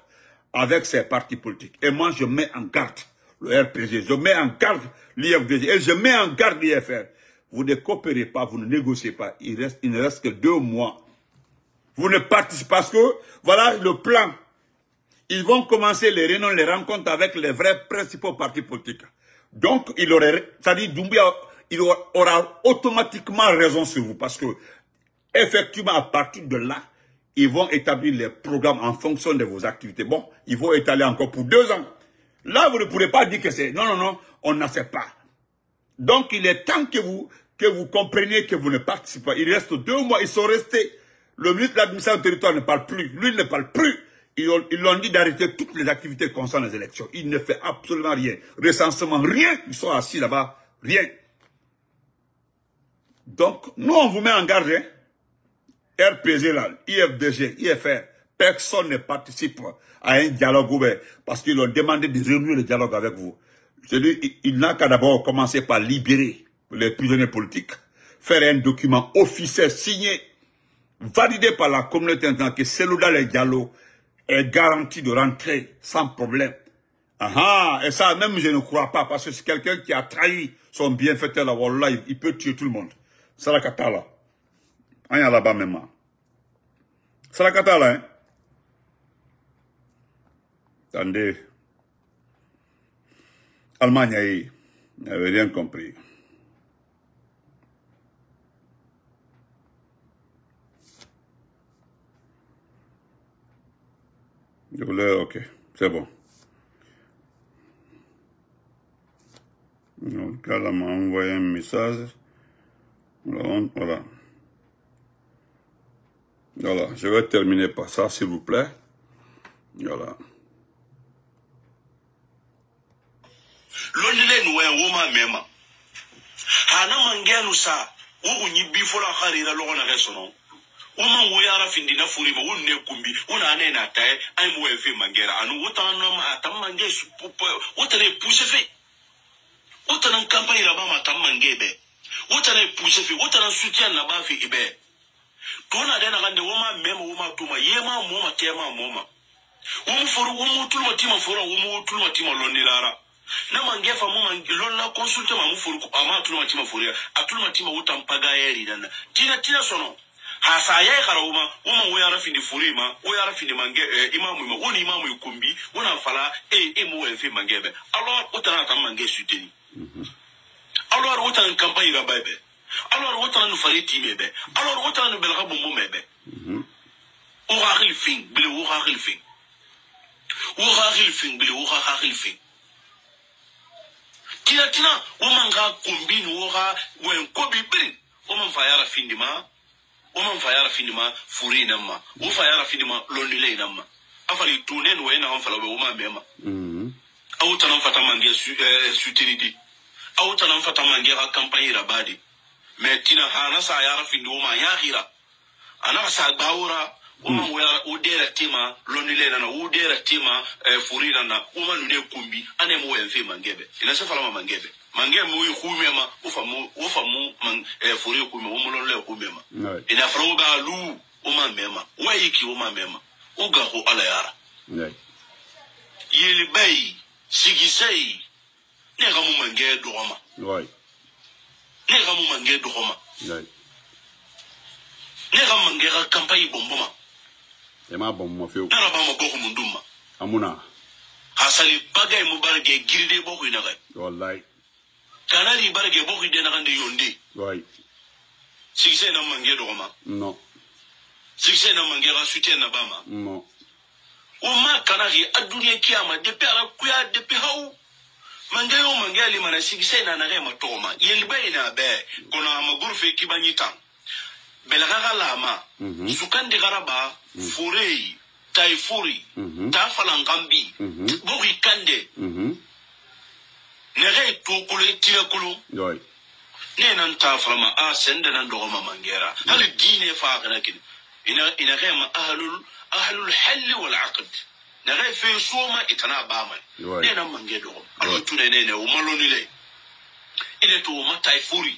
avec ces partis politiques. Et moi, je mets en garde le RPG, je mets en garde l'IFDG et je mets en garde l'IFR. Vous ne coopérez pas, vous ne négociez pas. Il, ne reste que deux mois. Vous ne participez pas parce que, voilà le plan. Ils vont commencer les réunions, les rencontres avec les vrais principaux partis politiques. Donc, il aurait, c'est-à-dire aura automatiquement raison sur vous parce que, effectivement, à partir de là, ils vont établir les programmes en fonction de vos activités. Bon, ils vont étaler encore pour deux ans. Là, vous ne pourrez pas dire que c'est... Non, non, non, on sait pas. Donc, il est temps que vous, que vous compreniez que vous ne participez pas. Il reste deux mois, ils sont restés. Le ministre de l'administration du territoire ne parle plus. Lui, ne parle plus. Ils l'ont dit d'arrêter toutes les activités concernant les élections. Il ne fait absolument rien. Recensement, rien. Ils sont assis là-bas, rien. Donc, nous, on vous met en garde. Hein. RPG, là, IFDG, IFR, personne ne participe à un dialogue ouvert parce qu'ils ont demandé de renouer le dialogue avec vous. Il, n'a qu'à d'abord commencer par libérer les prisonniers politiques, faire un document officiel signé, validé par la communauté internationale que celui-là, le dialogue, est garanti de rentrer sans problème. Ah, et ça, même je ne crois pas, parce que c'est quelqu'un qui a trahi son bienfaiteur là, il, peut tuer tout le monde. C'est la kata là. On y a là-bas même. C'est la kata là, hein. Attendez. Allemagne, n'avait rien compris. Je voulais, ok, c'est bon. Donc, elle m'a envoyé un message. Voilà. Voilà, je vais terminer par ça, s'il vous plaît. Voilà. Londile nu waya wo ma mema. Hana mangenu sa wo ko nyi bi fola kharira lo na resono wo man wo yara findi na furi ma wo ne kumbi wo na ne na tai ai mo fe mangera. Anu wo ta no ma tam mange su wo ta ne pousse fe. Wo ta nan campagne ra ba ma tam mange be. Wo ta ne pousse fe wo ta nan soutien na ba fe ibe to na de na gande wo ma mema wo ma tuma ye ma mo ma te ma mo ma. Wo mu foru wo mu tulma tima fora wo mu tulma tima londilara na mange fa mu mange lolla consulte ma mu foru ama tulma tima foru a tulma tima wutan paga yeri dan tina tina sono. Ha sa ya kara uma uma wo yara findi foru ma wo yara findi mange eh, imamu ma woni imamu ikumbi wona fala e e mu en fi mange be. Alors utana tam mange suteni alors utana campagne ga babe alors utana nu fari time be. Alors utana nu belga bumbu mebe wo ga khilfin bile wo ga khilfin wo ga khilfin bile wo ga khilfin tina tina wo man ga kumbini wo ga wen kobi biri. Wo man fa yara findi ma wo man fa yara findi ma furi nan ma. Wo fa yara findi ma londile nan ma. Afali tunen wo ina man fala wo ma. Mema Mhm. aw tanan fata mange su eh, sutini di. Aw tanan fata mange ga campagne rabadi mais tina hana sa yara findi wo ma ya hira. Ana sa gbawura wo man wo yara wo dera tema londile nana wo dera tema eh, furi nana wo man ne kumbi ane mo en fe mangebe. Ina se fala ma mangebe. Mange mu yi kume ma wo fa mu wo fa mu man eh, furi kume wo mu lonle kume ma Ouais. ina fara wo ba lu wo ma mema. Wo yiki wo ma mema. Wo ga ho ala yara. Ouais. yeli bai sigisei ne ga mu mange dogoma Ouais. ne ga mu mange dogoma Ouais. ne ga mange ga kampai bomboma Et ma bon, mon feu. ne ra ba ma boko mundumma Amuna. hasali bagay mu barge girde boko ina ga Wallahi. kanari barge boko de na gande yonde Ouais. sigisei na mange dogoma Non. sigisei na mange ga soutien na bama Non. o ma kanari adunya kiyama depuis ara kuya depuis hau mange yo mange ali mana sigisei na na ga ma togoma yeli bai na be kono ama gurfe kibanyita belagaga lama Mhm. sukandi garaba furei tai furi Mhm. ta falangambi Mhm. bogi kande Mhm. nege tukulu Ouais. ne nan ta falama a sende nan dogoma mangera hal dine fa kana kin ina ina ga ma ahlul ahlul hal wal aqd nege fe soma itana bama Ouais. ne nan mange dogo alo tune ne ne o maloni le ine to ma tai furi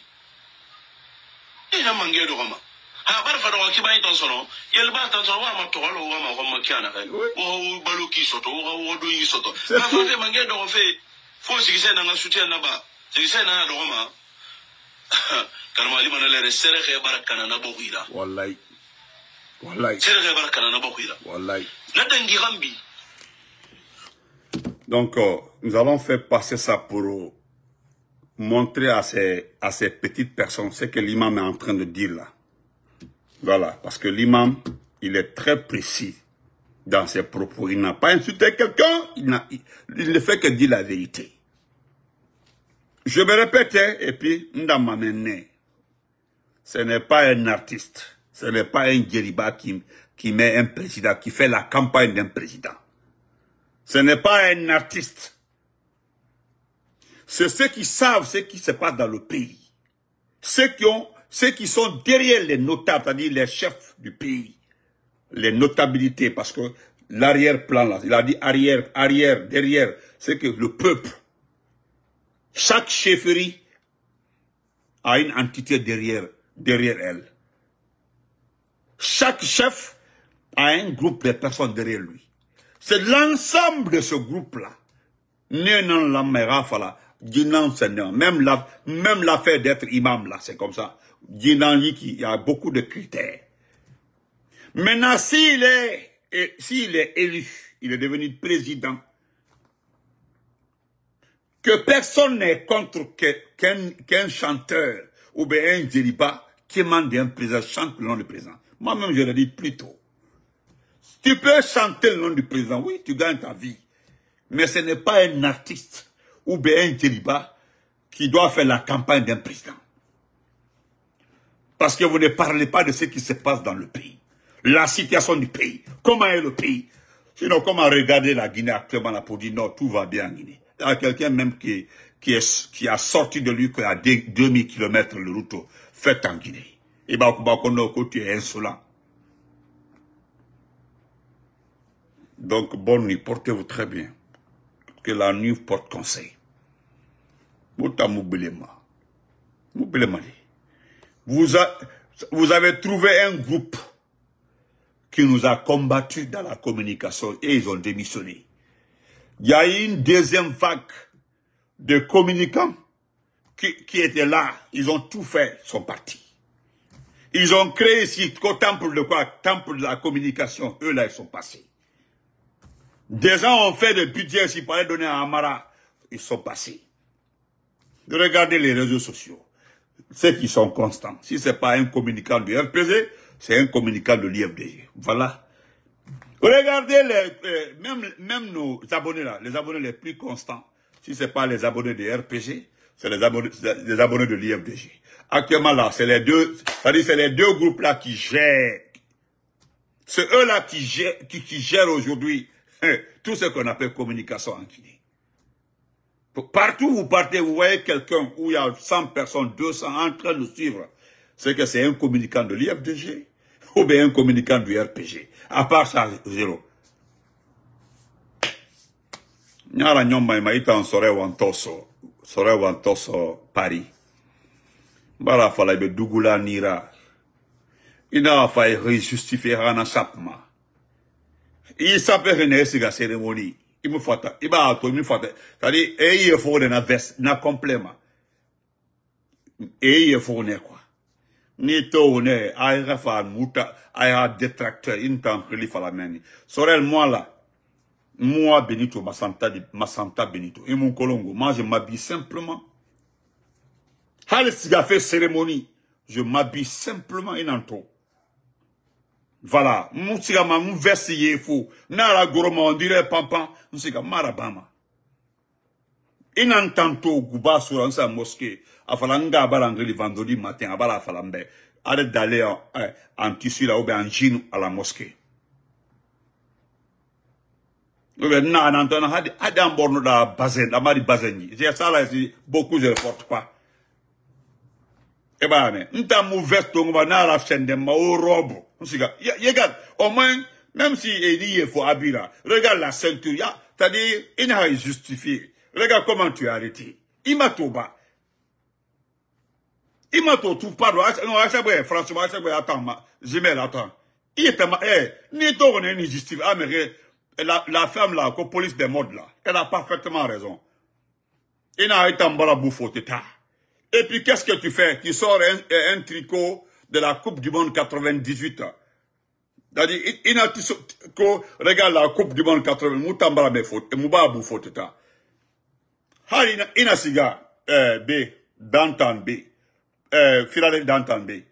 ina mange dogo ma ha bar fa dogo kibai tan sono yel ba tan sono wa ma to walo wa ma ko ma kiana kai Ouais. o balu ki soto o o do yi soto C'est ba tout. fa te mange dogo fe fo sigi se na nga soutien na ba sigi se na dogo ma kalma ali mana lere sere ke barakana na bokuira Wallahi. Wallahi. sere ke barakana na bokuira Wallahi. na dangi gambi Donc, euh, nous allons faire passer ça pour euh, montrer à ces, à ces petites personnes ce que l'imam est en train de dire là. Voilà, parce que l'imam, il est très précis dans ses propos. Il n'a pas insulté quelqu'un, il, ne fait que dire la vérité. Je me répète, hein, et puis, Ndamamene, ce n'est pas un artiste, ce n'est pas un djeriba qui, qui met un président, qui fait la campagne d'un président. Ce n'est pas un artiste. C'est ceux qui savent ce qui se passe dans le pays. Ceux qui ont, ceux qui sont derrière les notables, c'est-à-dire les chefs du pays. Les notabilités, parce que l'arrière-plan il a dit arrière, arrière, derrière, c'est que le peuple, chaque chefferie a une entité derrière, elle. Chaque chef a un groupe de personnes derrière lui. C'est l'ensemble de ce groupe-là. Même l'affaire d'être imam là, c'est comme ça. Il y a beaucoup de critères. Maintenant, s'il est, est élu, il est devenu président, que personne n'est contre qu'un chanteur ou bien un djeliba qui demande un président chante le nom du président. Moi-même, je le dis plus tôt. Tu peux chanter le nom du président, oui, tu gagnes ta vie. Mais ce n'est pas un artiste ou bien un djeliba qui doit faire la campagne d'un président. Parce que vous ne parlez pas de ce qui se passe dans le pays. La situation du pays. Comment est le pays? Sinon, comment regarder la Guinée actuellement pour dire non, tout va bien en Guinée. Il y a quelqu'un même qui, qui, a sorti de lui qu'il y a 2000 km de route faite en Guinée. Et bah, tu es insolent. Donc, bonne nuit, portez-vous très bien. Que la nuit porte conseil. Vous, vous avez trouvé un groupe qui nous a combattus dans la communication et ils ont démissionné. Il y a eu une deuxième vague de communicants qui, qui étaient là. Ils ont tout fait, ils sont partis. Ils ont créé ici, au temple de quoi? Temple de la communication. Eux là, ils sont passés. Des gens ont fait des budgets s'ils parlaient donner à Amara. Ils sont passés. Regardez les réseaux sociaux. Ceux qui sont constants. Si ce n'est pas un communicant du RPG, c'est un communicant de l'IFDG. Voilà. Regardez les, euh, même, même nos abonnés là, les abonnés les plus constants. Si ce n'est pas les abonnés de RPG, c'est les abonnés, les abonnés de l'IFDG. Actuellement là, c'est les deux, c'est les deux groupes là qui gèrent. C'est eux là qui gèrent, qui, qui gèrent aujourd'hui hein, tout ce qu'on appelle communication en Guinée. Partout où vous partez, vous voyez quelqu'un où il y a 100 personnes, 200 en train de suivre. C'est que c'est un communicant de l'IFDG ou bien un communicant du RPG. À part ça, zéro. Nyara nyomba ima ita on sore wantoso. Sore wantoso Paris. Bara fala ibe dugula nira. Ina fa justifier hana sapma. I sape hene siga cérémonie. I me fata. Iba ato, i me fata. Kadi, e ye fone na vest, na complément. E ye fone quoi. Ni to ne, ay refa muta, ay a détracteur, in tan khalifa la meni. Sorel moi là, moi Benito, ma santa, ma santa Benito, et mon colongo, moi je m'habille simplement. Hal si fait cérémonie, je m'habille simplement in anto. Voilà, mon siga ma mon versi yefo, na la goroma on dirait pampan, mon siga marabama. Inan tanto guba sur sa mosquée, afala nga vendredi matin, abala falambe, arrête d'aller en, en tissu là ou bien en à la mosquée. na nantona hadi hadi an borno da bazen da mari bazen. C'est ça là si beaucoup je porte pas e ba me nta mu veste ngba na la ma robe regarde au moins même si il y faut abira regarde la ceinture c'est-à-dire il n'a justifié. Regarde comment tu es arrêté. Imatoba imato tu pardon non achète franchement achète attends ma jemel attends. Il était eh ni to on ni justifié. Ah mais la, femme là, la police des modes là, elle a parfaitement raison. Il n'a été en Et puis qu'est-ce que tu fais? Tu sors un, tricot de la Coupe du Monde 98. C'est-à-dire, il n'a que, regarde la Coupe du Monde 80, Moutambara me faute, et Mouba Boufoteta. Ha, il n'a siga, euh, B, Dantan B, euh, Philadelphie Dantan B.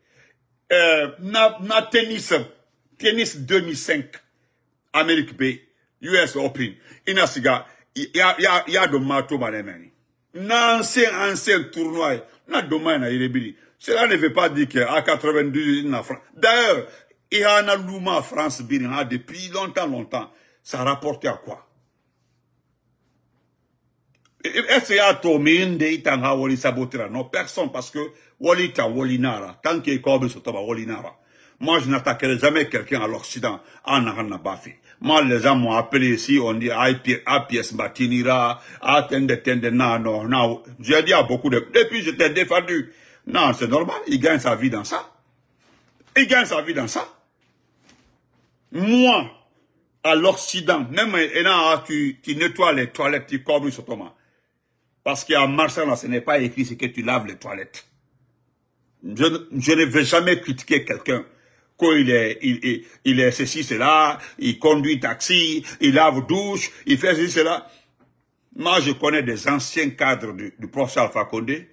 Na, na tennis, tennis 2005, Amérique B. US Open, ina siga, ya, ya, ya doma to manemeni. N'ancien, ancien tournoi, na doma na irebili. Cela ne veut pas dire qu'à 92, na France. D'ailleurs, il y a un Louma France, depuis longtemps, longtemps. Ça rapportait à quoi? Est-ce qu'il y a Tominde, Itanga, Woli Sabotera? Non, personne, parce que Woli ta Woli Nara. Tant qu'il y a Nara. Moi, je n'attaquerai jamais quelqu'un à l'Occident. Moi, les gens m'ont appelé ici, on dit APS Batinira, Atende Tende, non, non. J'ai dit à beaucoup de... Depuis, je t'ai défendu. Non, c'est normal, il gagne sa vie dans ça. Il gagne sa vie dans ça. Moi, à l'Occident, même tu, tu nettoies les toilettes, tu couvres sur toi. Parce qu'à Marseille, ce n'est pas écrit ce que tu laves les toilettes. Je, ne vais jamais critiquer quelqu'un il est, il, il, est ceci, cela, il conduit taxi, il lave douche, il fait ceci, cela. Moi, je connais des anciens cadres du, du professeur Alpha Condé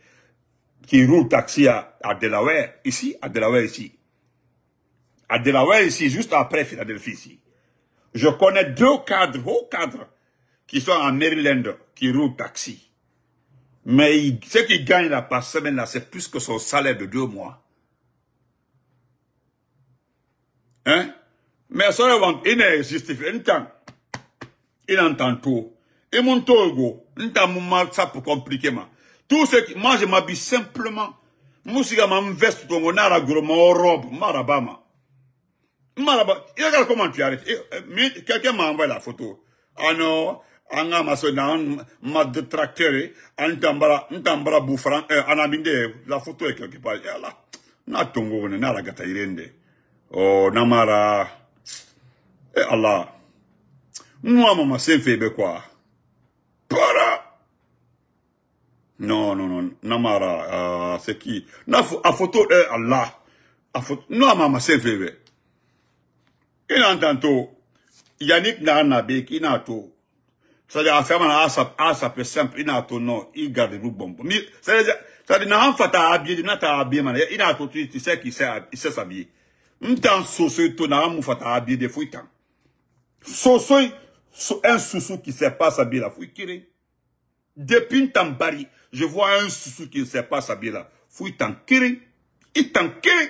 qui roulent taxi à, Delaware, ici, à Delaware, ici. À Delaware, ici, juste après Philadelphie, ici. Je connais deux cadres, hauts cadres, qui sont en Maryland, qui roulent taxi. Mais il- ce qu'il gagne là par semaine, là, c'est plus que son salaire de deux mois. Hein? Mais ça, il est justifié. Il entend. Il entend tout. Et mon togo, il entend mon mal, ça pour compliquer, ma. Tout ce qui, moi, je m'habille simplement. Musiga ma veste tongo, nara gros, robe, marabama. Maraba, regarde comment tu arrêtes. Eh, eh, mais Quelqu'un m'a la photo. Ah non, anga maso na ma détracteur, antambara, antambara boufran, eh, anabinde, la photo est quelque part. Eh là, na tongo, na la gata irende. Oh, namara. Eh Allah. Moi, maman, c'est fait quoi? Para. Non, non, non, namara, euh, c'est qui? Na, a photo, eh Allah. A photo, non, maman, c'est fait il entend tout. Yannick n'a n'a bé, il n'a tout. C'est-à-dire, à faire à ça, à ça peut simple, il n'a tout, non, il garde le bon. C'est-à-dire, c'est-à-dire, n'a pas ta habillé, n'a ta habillé, man, il a tout, tu sais qu'il sait, il sait s'habiller. M'tan soso, tout, n'a pas ta habillé, des fouilles, tant. Soso, so- un sousou qui sait pas s'habiller, la fouille. Depuis Tambari, je vois un sousou qui ne sait pas s'habiller, là. Fouille, tant, kiri. Il t'en kiri.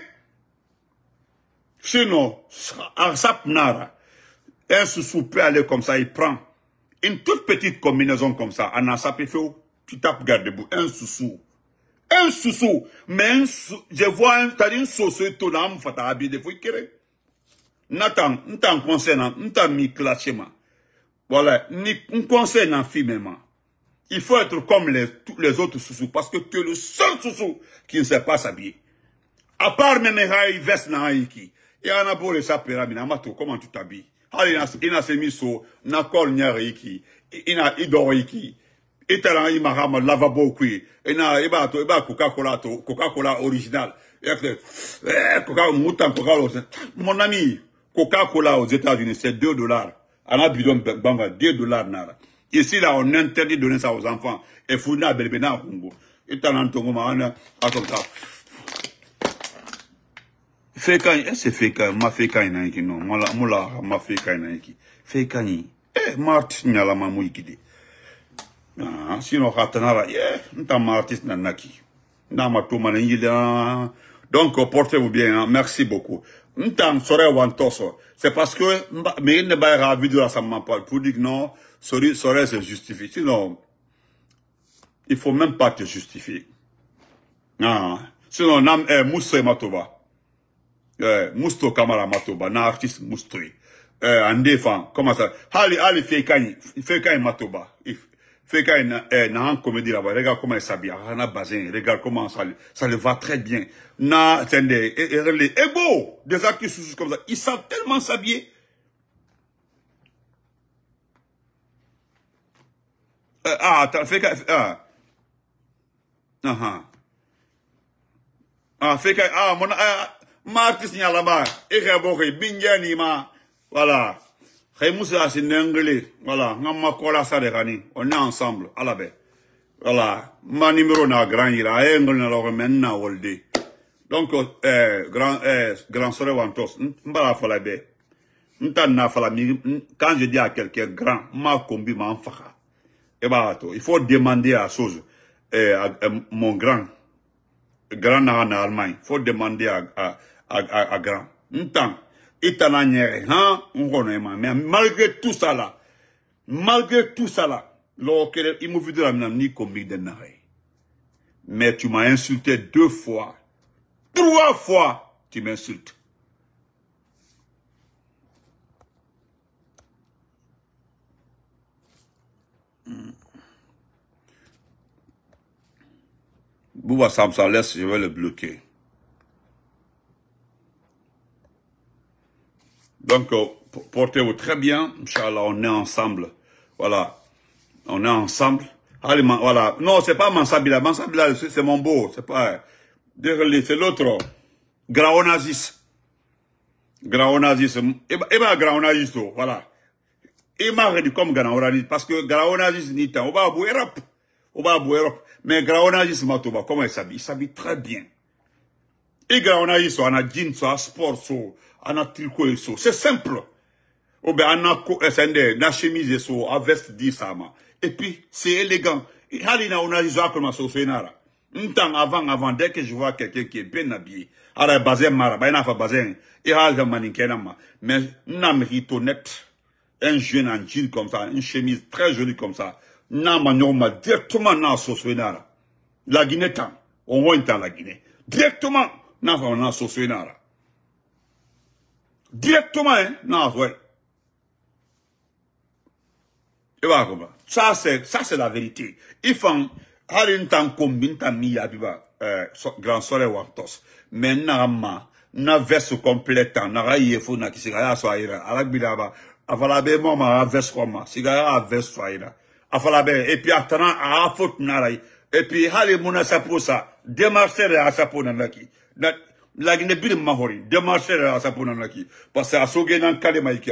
Sinon, à Sapnara, un sous peut aller comme ça, il prend une toute petite combinaison comme ça. En il tu tapes garde-boue, un sous Un sous Mais un je vois un, t'as dit une sauce étonnante, fata habillé de fouille kéré. Nathan, mi classement. Voilà, ni, un conseil. Il faut être comme les, tous autres sous parce que tu es le seul sous qui ne sait pas s'habiller. À part même hai veste na haiki. Et on a beau les sapera mina mato comment tu t'habilles? Hali ina ina semiso na kol nyare iki. Ina ido iki. Itala ima hama lavabo kui. Ina iba to iba Coca-Cola Coca-Cola original. Eh. Mon ami, Coca-Cola aux États-Unis c'est 2 dollars. On a bidon banga 2 dollars nara. Ici là on interdit de donner ça aux enfants. Et funa belbena kungo. Itala ntongo ma ana atomta. Fekan, eh, c'est Fekan, ma Fekan na iki no, mala mula ma Fekan na iki. Fekan yi, eh, Mart nyala ma mu iki di. Ah, sino khatanara, eh, nta ma artiste na ma to mana yila. Donc, portez-vous bien, hein. merci beaucoup. Nta sore wantoso. C'est parce que, mais il ne va pas vidéo à sa main pour dire non, sore se justifie. Sinon, il faut même pas te justifier. Ah, sinon, nam, eh, mousse matoba. Eh, Musto Kamara Matoba, na artiste Mustoi. Eh, ande fan, comment ça? Hali, hali Fekani, Fekani Matoba. If- Fekani na, un comédie là-bas, regarde comment il s'habille, Rana Bazin, regarde comment ça, ça le va très bien. Na, tende, et, et, des artistes comme ça, ils savent tellement s'habiller. Ah, attends, Fekani, ah. Ah, ah. Ah, fait que, ah, mon, ah, ma artiste n'y a là-bas, et que bon, que binga ma, voilà. Kay Moussa, c'est n'anglais, voilà, ngama kola sa de gani, on est ensemble, à la baie. Voilà, ma numéro na grand ira, et ngol na lo menna wolde. Donc, euh, grand, euh, grand sœur Wantos, m'bala fala be. M'tan na fala quand je dis à quelqu'un grand, ma combi ma enfaka. Et bah, il faut demander à chose, euh, à, à mon grand, grand en Allemagne, faut demander à, à, à, à, grand. Hein, mais malgré tout ça là, malgré tout ça là, il m'a vu de la ni combi de. Mais tu m'as insulté deux fois, trois fois, tu m'insultes. Bouba laisse, je vais le bloquer. Donc, euh, portez-vous très bien. Inch'Allah, on est ensemble. Voilà. On est ensemble. Allez, voilà. Non, c'est pas Mansabila. Mansabila, c'est mon beau. C'est pas... C'est l'autre. Graonazis. Graonazis. Eh ben, Graonazis, oh, voilà. Il m'a dit comme Graonazis. Parce que Graonazis, ni temps. On va On à Europe. Mais Graonazis, Matoba, comment il s'habille? Il s'habille très bien. Et Graonazis, on a jeans, on a sport, on a tricot. C'est simple. ou bien on a na chemise so, a veste di sama. Et puis, c'est élégant. Halina, on a dit ça comme ça, nara. Ntan avant, avant, dès que je vois quelqu'un qui est bien habillé, ara bazin mara, ba ina fa bazin, et halga maninkenama. Mais, n'a mérite honnête, un jeune en jean comme ça, une chemise très jolie comme ça, n'a ma directement na soswenara. La Guinée tant, on voit dans la Guinée. Directement, n'a fa na soswenara. Directement, hein, na ouais. Et voilà comment? Ça, c'est, ça, c'est la vérité. Il faut, hali ntan kombi ntan mi yabiba, euh, grand soleil wartos. Mais na ma, na veste complète, na ga yefo na kisiga ya so ayira. Ala be mo ma ya veste so ayira. Afala be, et puis atana, a faute na Et puis hali muna sapo sa, démarcher à sapo na naki. Na, la gine bide mahori, démarcher à sapo na naki. Parce que a soge nan kale maiki,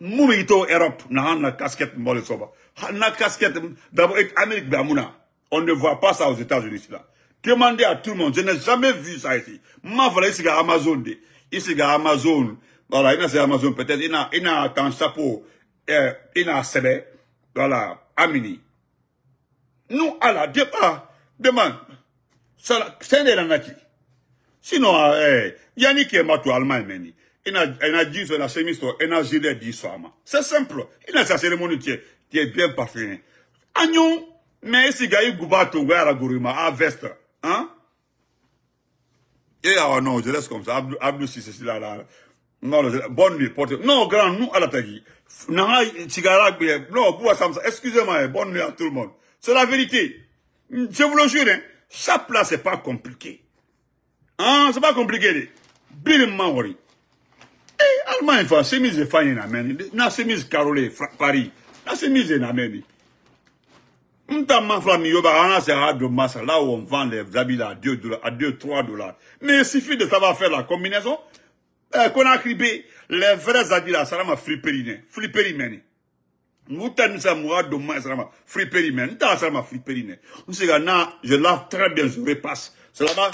mumi ito Europe, na han na casquette mbole soba. Ha- Na casquette, d'abord, Amérique Bamuna. On ne voit pas ça aux États-Unis, là. Demandez à tout le monde. Je n'ai jamais vu ça ici. Ma voilà, ici, à Amazon, de. Ici, à Amazon. Voilà, il y a Amazon, peut-être, il y a, il y a un chapeau, euh, il y a CB. Voilà, Amini. Nous, à la départ, demande. C'est un naki. Sinon, euh, Yannick est allemand, meni. Il a, dit sur la chemise, il a dit ma. C'est simple. Il a sa cérémonie qui est, bien parfumée. Agnon, mais si gars, il gouba ton gars à la gourima, à veste, hein? Et ah non, je laisse comme ça. Abdou, Abdou, si c'est là, là. Non, bonne nuit, porte. Non, grand, nous, à la tagi. Non, excusez-moi, bonne nuit à tout le monde. C'est la vérité. Je vous le jure, hein. Chaque place, c'est pas compliqué. Hein, c'est pas compliqué. Bill Maori. Eh, Allemagne, fa, chemise fine na meni. Na chemise carolé, Fra- Paris. Na chemise na meni. M'ta ma flamme yoba, on a c'est à de masse, là où on vend les habits à 2 dollars, à 2, 3 dollars. Mais il suffit de savoir faire la combinaison, qu'on a crié, les vrais là, ça va m'a. Moutan sa moura de moi, ça m'a flipperine, n'ta ça m'a sait que na, je lave très bien, je repasse. C'est là-bas,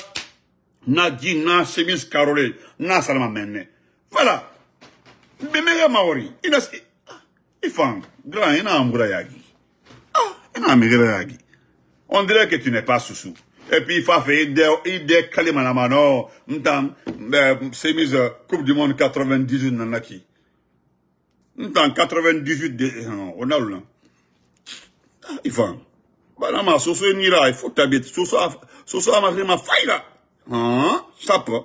na jean, na chemise carolée, na ça m'a mené. Voilà. Mais mais maori, il a, il fait, grand, il a un yagi. Ah, il a un yagi. On dirait que tu n'es pas sous Et puis, il faut faire des, des kalimanama, non, m'tan, euh, chemise, euh, Coupe du Monde 98, nanaki. M'tan, 98, de, non, on a le, Ah, il faut. Bana ma, soso nira, il faut t'habiter, soso, soso ma ma faïla. Hein, ça peut.